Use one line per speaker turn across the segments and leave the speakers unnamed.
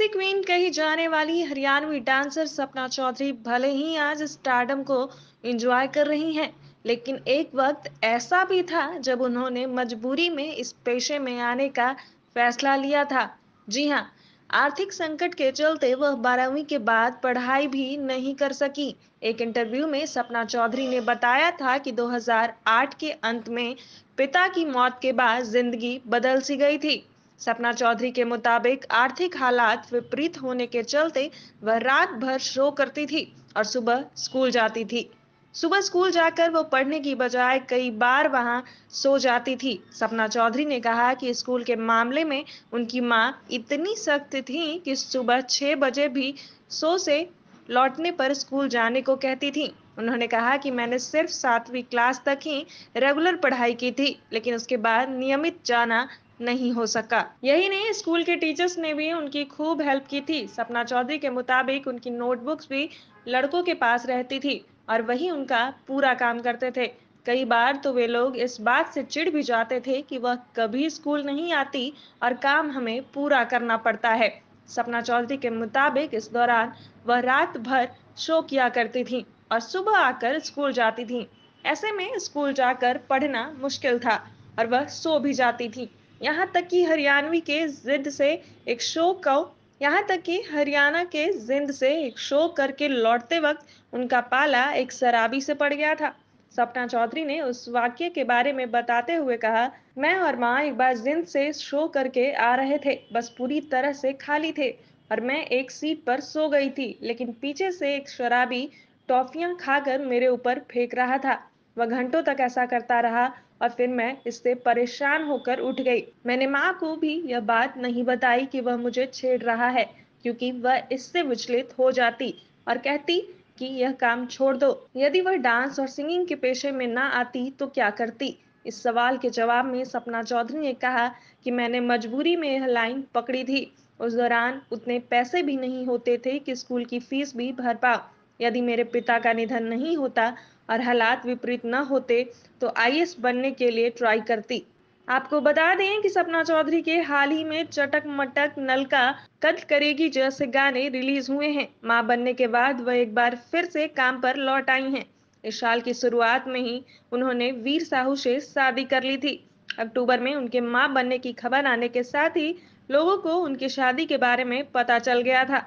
देसी क्वीन कही जाने वाली हरियाणवी डांसर सपना चौधरी भले ही आज स्टारडम को एंजॉय कर रही हैं, लेकिन एक वक्त ऐसा भी था जब उन्होंने मजबूरी में इस पेशे में आने का फैसला लिया था। जी हाँ आर्थिक संकट के चलते वह बारहवीं के बाद पढ़ाई भी नहीं कर सकी। एक इंटरव्यू में सपना चौधरी ने बताया था कि 2008 के अंत में पिता की मौत के बाद ज़िंदगी बदल सी गई थी। सपना चौधरी के मुताबिक आर्थिक हालात विपरीत होने के चलते वह रात भर शो करती थी और सुबह स्कूल जाती थी। सुबह स्कूल जाकर वो पढ़ने की बजाय कई बार वहाँ सो जाती थी। सपना चौधरी ने कहा कि स्कूल के मामले में उनकी माँ इतनी सख्त थी कि सुबह छह बजे भी सो से लौटने पर स्कूल जाने को कहती थी। उन्होंने कहा कि मैंने सिर्फ़ सातवीं क्लास तक ही रेगुलर पढ़ाई की थी, लेकिन उसके बाद नियमित जाना नहीं हो सका। यही नहीं, स्कूल के टीचर्स ने भी उनकी खूब हेल्प की थी। सपना चौधरी के मुताबिक उनकी नोटबुक्स भी लड़कों के पास रहती थी और वही उनका पूरा काम करते थे। कई बार तो वे लोग इस बात से चिढ़ भी जाते थे कि वह कभी स्कूल नहीं आती और काम हमें पूरा करना पड़ता है। सपना चौधरी के मुताबिक इस दौरान वह रात भर शो किया करती थी और सुबह आकर स्कूल जाती थी। ऐसे में स्कूल जाकर पढ़ना मुश्किल था और वह सो भी जाती थी। यहाँ तक कि हरियाणवी के जिद से एक शो को, यहाँ तक कि हरियाणा के जिंद से एक शो करके लौटते वक्त उनका पाला एक शराबी से पड़ गया था। सपना चौधरी ने उस वाक्य के बारे में बताते हुए कहा, मैं और माँ एक बार जिंद से शो करके आ रहे थे, बस पूरी तरह से खाली थे और मैं एक सीट पर सो गई थी, लेकिन पीछे से एक शराबी टॉफियाँ खाकर मेरे ऊपर फेंक रहा था। वह घंटों तक ऐसा करता रहा और फिर मैं इससे परेशान होकर उठ गई। मैंने माँ को भी यह बात नहीं बताई कि वह मुझे छेड़ रहा है, क्योंकि वह इससे विचलित हो जाती और कहती कि यह काम छोड़ दो। यदि वह डांस और सिंगिंग के पेशे में ना आती तो क्या करती? इस सवाल के जवाब में सपना चौधरी ने कहा कि मैंने मजबूरी में यह लाइन पकड़ी थी। उस दौरान उतने पैसे भी नहीं होते थे कि स्कूल की फ़ीस भी भर पाओ यदि मेरे पिता का निधन नहीं होता और हालात विपरीत न होते तो आईएस बनने के लिए ट्राई करती। आपको बता दें कि सपना चौधरी के हाल ही में चटक मटक नलका कद करेगी जैसे गाने रिलीज़ हुए हैं। माँ बनने के बाद वह एक बार फिर से काम पर लौट आई हैं। इस साल की शुरुआत में ही उन्होंने वीर साहू से शादी कर ली थी। अक्टूबर में उनके माँ बनने की खबर आने के साथ ही लोगों को उनकी शादी के बारे में पता चल गया था।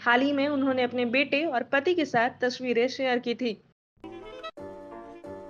हाल ही में उन्होंने अपने बेटे और पति के साथ तस्वीरें शेयर की थी।